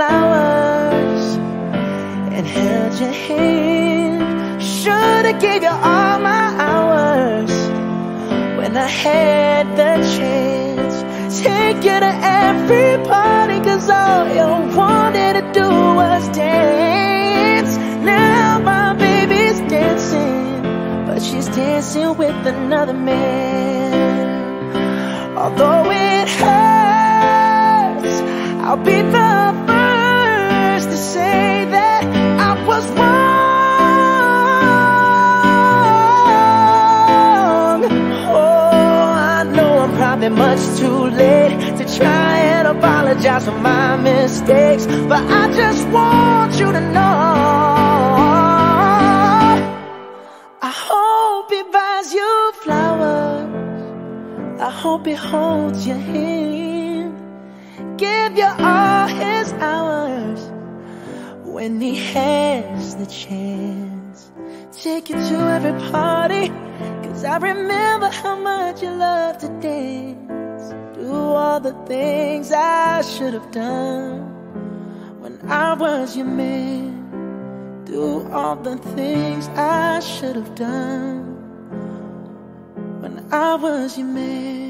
flowers and held your hand. Should have gave you all my hours when I had the chance. Take you to every party, cause all you wanted to do was dance. Now my baby's dancing, but she's dancing with another man. Although it hurts, I'll be the say that I was wrong. Oh, I know I'm probably much too late to try and apologize for my mistakes, but I just want you to know. I hope he buys you flowers. I hope he holds your hand. Give you all his hours when he has the chance. Take you to every party, cause I remember how much you love to dance. Do all the things I should have done when I was your man. Do all the things I should have done when I was your man.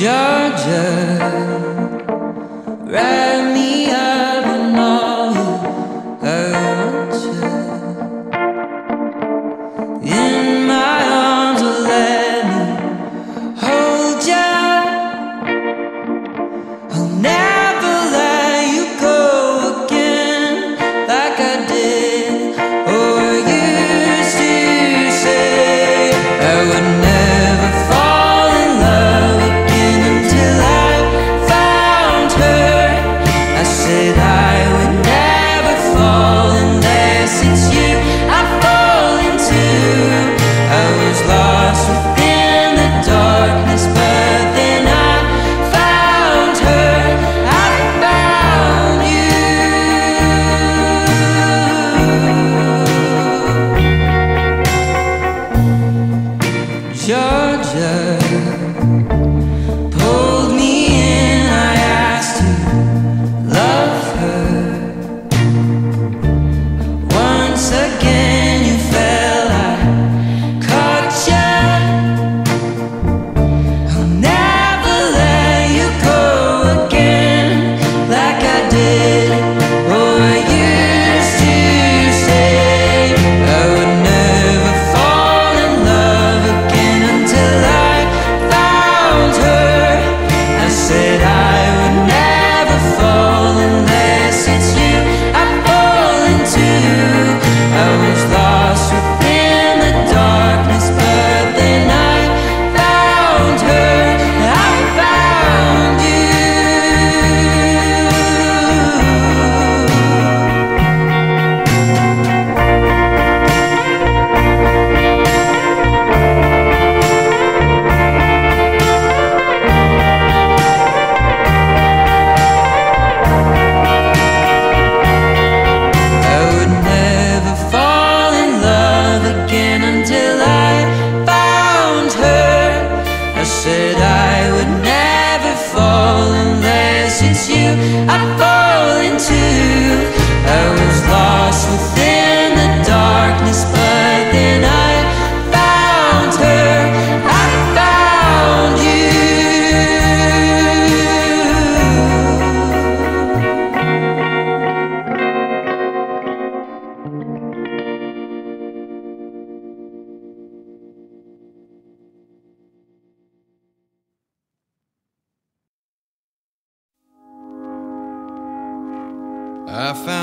Georgia, wrap me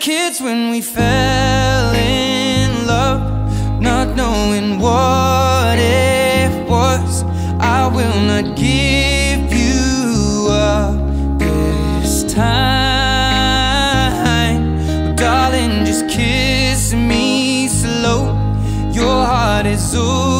Kids when we fell in love, not knowing what it was. I will not give you up this time. Darling, just kiss me slow. Your heart is all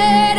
say